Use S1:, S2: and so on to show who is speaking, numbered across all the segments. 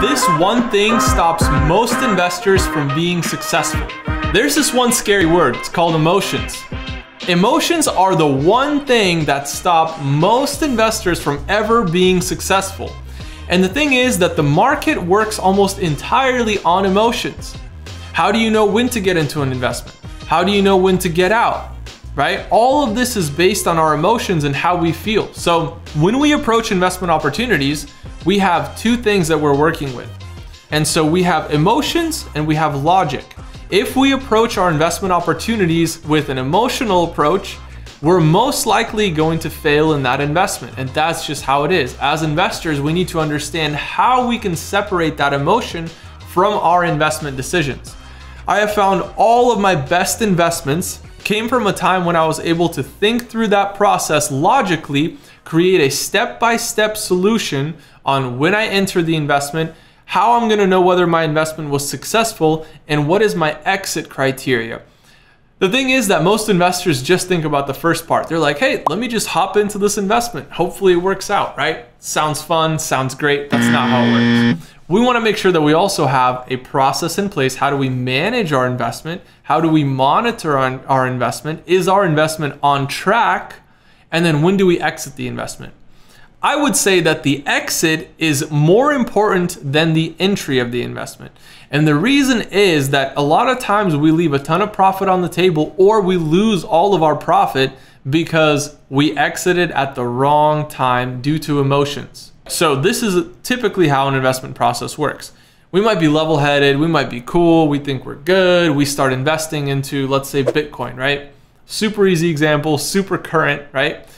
S1: This one thing stops most investors from being successful. There's this one scary word, it's called emotions. Emotions are the one thing that stop most investors from ever being successful. And the thing is that the market works almost entirely on emotions. How do you know when to get into an investment? How do you know when to get out? Right? All of this is based on our emotions and how we feel. So when we approach investment opportunities, we have two things that we're working with. And so we have emotions and we have logic. If we approach our investment opportunities with an emotional approach, we're most likely going to fail in that investment. And that's just how it is. As investors, we need to understand how we can separate that emotion from our investment decisions. I have found all of my best investments came from a time when I was able to think through that process logically, create a step by step solution on when I enter the investment, how I'm gonna know whether my investment was successful, and what is my exit criteria. The thing is that most investors just think about the first part. They're like, hey, let me just hop into this investment. Hopefully it works out, right? Sounds fun, sounds great. That's not how it works. We wanna make sure that we also have a process in place. How do we manage our investment? How do we monitor on our investment? Is our investment on track? And then when do we exit the investment? I would say that the exit is more important than the entry of the investment. And the reason is that a lot of times we leave a ton of profit on the table or we lose all of our profit because we exited at the wrong time due to emotions. So this is typically how an investment process works. We might be level headed, we might be cool, we think we're good, we start investing into, let's say, Bitcoin, right? Super easy example, super current, right?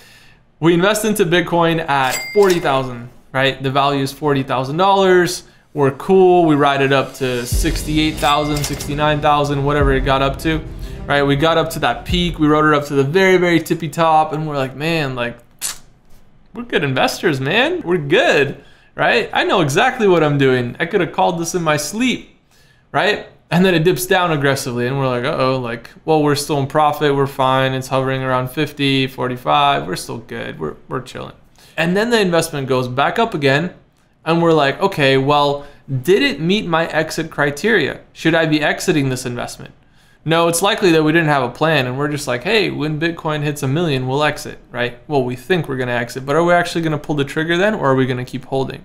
S1: We invest into Bitcoin at 40,000, right? The value is $40,000. We're cool. We ride it up to 68,000, 69,000, whatever it got up to, right? We got up to that peak. We rode it up to the very, very tippy top. And we're like, man, like, we're good investors, man. We're good, right? I know exactly what I'm doing. I could have called this in my sleep, right? and then it dips down aggressively and we're like uh-oh like well we're still in profit we're fine it's hovering around 50 45 we're still good we're, we're chilling and then the investment goes back up again and we're like okay well did it meet my exit criteria should i be exiting this investment no it's likely that we didn't have a plan and we're just like hey when bitcoin hits a million we'll exit right well we think we're going to exit but are we actually going to pull the trigger then or are we going to keep holding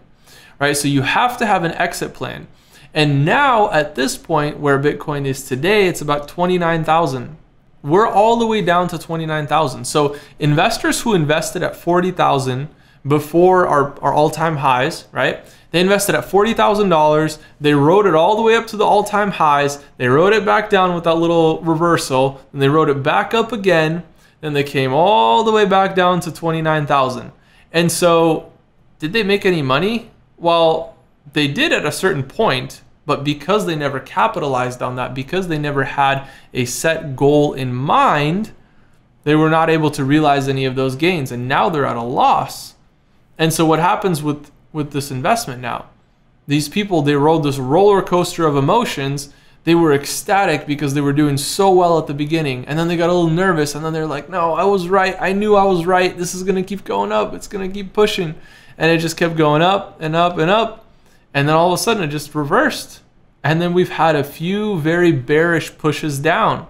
S1: right so you have to have an exit plan and now at this point where Bitcoin is today, it's about 29,000. We're all the way down to 29,000. So investors who invested at 40,000 before our, our all-time highs, right? They invested at $40,000. They rode it all the way up to the all-time highs. They rode it back down with that little reversal. And they rode it back up again. Then they came all the way back down to 29,000. And so did they make any money? Well, they did at a certain point, but because they never capitalized on that, because they never had a set goal in mind, they were not able to realize any of those gains. And now they're at a loss. And so what happens with, with this investment now? These people, they rode this roller coaster of emotions. They were ecstatic because they were doing so well at the beginning. And then they got a little nervous. And then they're like, no, I was right. I knew I was right. This is going to keep going up. It's going to keep pushing. And it just kept going up and up and up and then all of a sudden it just reversed. And then we've had a few very bearish pushes down.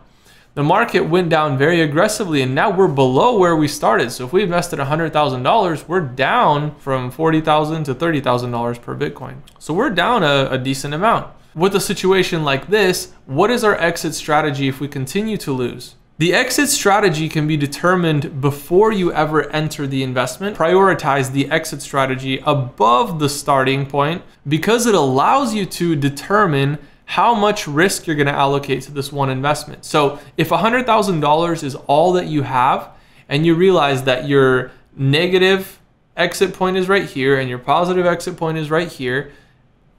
S1: The market went down very aggressively and now we're below where we started. So if we invested $100,000, we're down from 40,000 to $30,000 per Bitcoin. So we're down a, a decent amount. With a situation like this, what is our exit strategy if we continue to lose? The exit strategy can be determined before you ever enter the investment. Prioritize the exit strategy above the starting point because it allows you to determine how much risk you're going to allocate to this one investment. So if $100,000 is all that you have and you realize that your negative exit point is right here and your positive exit point is right here,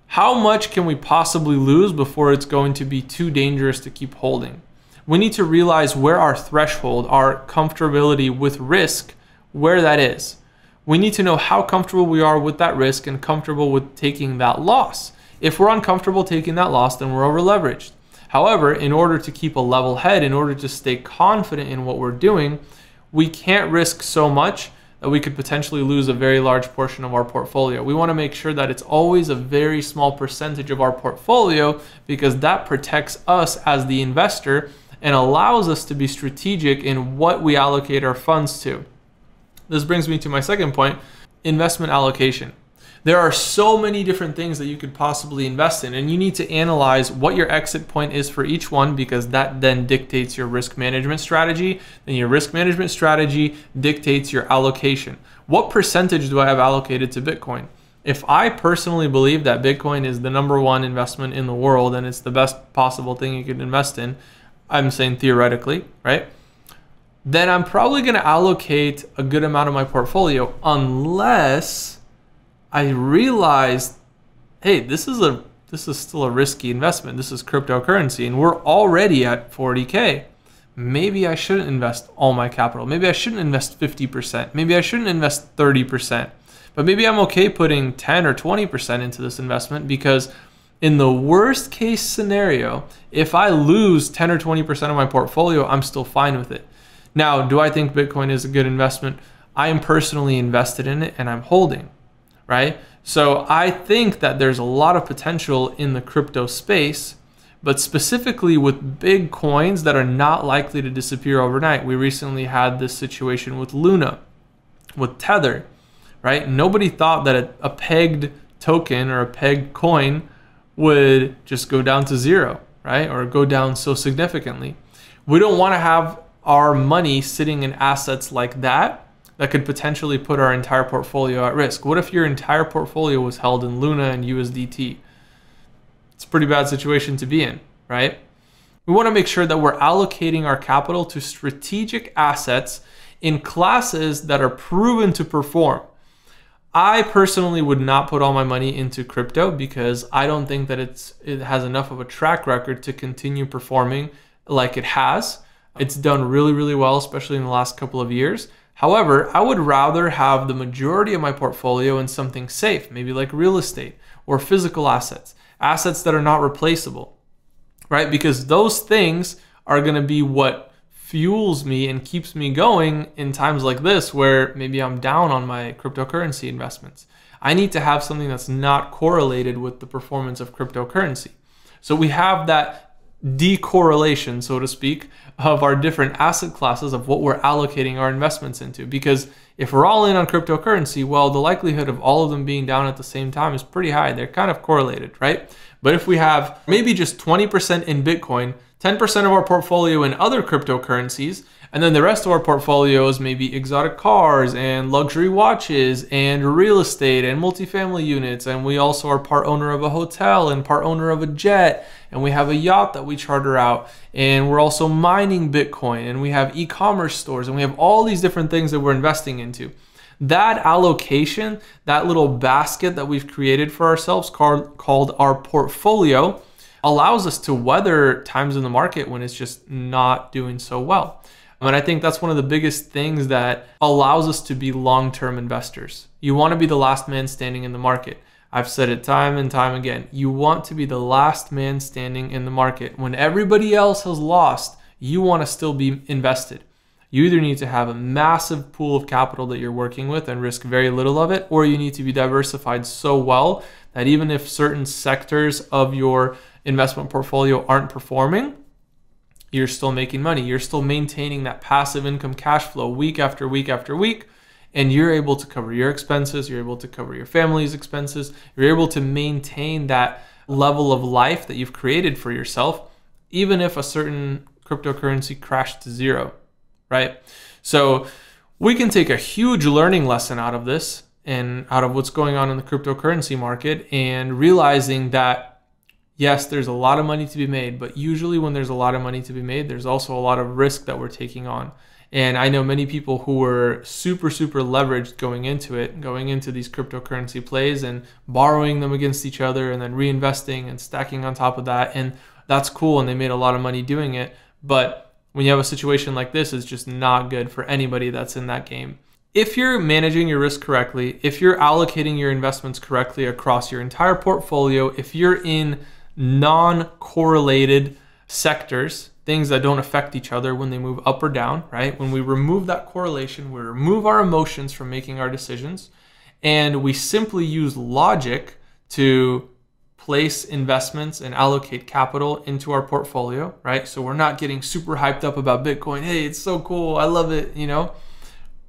S1: how much can we possibly lose before it's going to be too dangerous to keep holding? we need to realize where our threshold, our comfortability with risk, where that is. We need to know how comfortable we are with that risk and comfortable with taking that loss. If we're uncomfortable taking that loss, then we're over leveraged. However, in order to keep a level head, in order to stay confident in what we're doing, we can't risk so much that we could potentially lose a very large portion of our portfolio. We want to make sure that it's always a very small percentage of our portfolio because that protects us as the investor and allows us to be strategic in what we allocate our funds to. This brings me to my second point investment allocation. There are so many different things that you could possibly invest in, and you need to analyze what your exit point is for each one because that then dictates your risk management strategy. Then your risk management strategy dictates your allocation. What percentage do I have allocated to Bitcoin? If I personally believe that Bitcoin is the number one investment in the world and it's the best possible thing you could invest in, I'm saying theoretically, right? Then I'm probably going to allocate a good amount of my portfolio unless I realized, hey, this is a this is still a risky investment. This is cryptocurrency and we're already at 40k. Maybe I shouldn't invest all my capital. Maybe I shouldn't invest 50%. Maybe I shouldn't invest 30%. But maybe I'm okay putting 10 or 20% into this investment because in the worst case scenario, if I lose 10 or 20% of my portfolio, I'm still fine with it. Now, do I think Bitcoin is a good investment? I am personally invested in it and I'm holding, right? So I think that there's a lot of potential in the crypto space, but specifically with big coins that are not likely to disappear overnight. We recently had this situation with Luna, with Tether, right? Nobody thought that a, pegged token or a pegged coin would just go down to zero, right? Or go down so significantly. We don't want to have our money sitting in assets like that that could potentially put our entire portfolio at risk. What if your entire portfolio was held in Luna and USDT? It's a pretty bad situation to be in, right? We want to make sure that we're allocating our capital to strategic assets in classes that are proven to perform. I personally would not put all my money into crypto because I don't think that it's it has enough of a track record to continue performing like it has. It's done really really well especially in the last couple of years. However, I would rather have the majority of my portfolio in something safe, maybe like real estate or physical assets, assets that are not replaceable. Right? Because those things are going to be what fuels me and keeps me going in times like this where maybe I'm down on my cryptocurrency investments. I need to have something that's not correlated with the performance of cryptocurrency. So we have that decorrelation, so to speak, of our different asset classes of what we're allocating our investments into. Because if we're all in on cryptocurrency, well, the likelihood of all of them being down at the same time is pretty high. They're kind of correlated, right? But if we have maybe just 20% in Bitcoin, 10% of our portfolio in other cryptocurrencies, and then the rest of our portfolios maybe exotic cars and luxury watches and real estate and multifamily units. And we also are part owner of a hotel and part owner of a jet. And we have a yacht that we charter out. And we're also mining Bitcoin and we have e commerce stores and we have all these different things that we're investing into. That allocation, that little basket that we've created for ourselves called our portfolio allows us to weather times in the market when it's just not doing so well. And I think that's one of the biggest things that allows us to be long term investors. You want to be the last man standing in the market. I've said it time and time again. You want to be the last man standing in the market. When everybody else has lost, you want to still be invested. You either need to have a massive pool of capital that you're working with and risk very little of it, or you need to be diversified so well that even if certain sectors of your investment portfolio aren't performing, you're still making money. You're still maintaining that passive income cash flow week after week after week. And you're able to cover your expenses. You're able to cover your family's expenses. You're able to maintain that level of life that you've created for yourself, even if a certain cryptocurrency crashed to zero, right? So we can take a huge learning lesson out of this and out of what's going on in the cryptocurrency market and realizing that yes, there's a lot of money to be made, but usually when there's a lot of money to be made, there's also a lot of risk that we're taking on. And I know many people who were super, super leveraged going into it, going into these cryptocurrency plays and borrowing them against each other and then reinvesting and stacking on top of that. And that's cool. And they made a lot of money doing it. But when you have a situation like this, it's just not good for anybody that's in that game. If you're managing your risk correctly, if you're allocating your investments correctly across your entire portfolio, if you're in non correlated sectors things that don't affect each other when they move up or down, right? When we remove that correlation, we remove our emotions from making our decisions, and we simply use logic to place investments and allocate capital into our portfolio, right? So we're not getting super hyped up about Bitcoin. Hey, it's so cool. I love it, you know?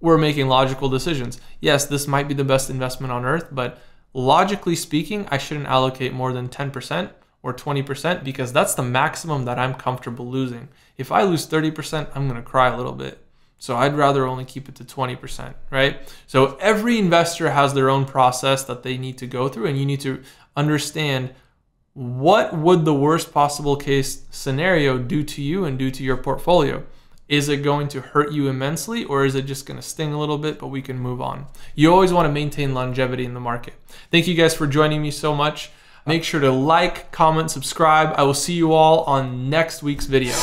S1: We're making logical decisions. Yes, this might be the best investment on earth, but logically speaking, I shouldn't allocate more than 10% or 20% because that's the maximum that I'm comfortable losing. If I lose 30%, I'm going to cry a little bit. So I'd rather only keep it to 20%, right? So every investor has their own process that they need to go through and you need to understand what would the worst possible case scenario do to you and do to your portfolio? Is it going to hurt you immensely or is it just going to sting a little bit, but we can move on? You always want to maintain longevity in the market. Thank you guys for joining me so much. Make sure to like, comment, subscribe. I will see you all on next week's video.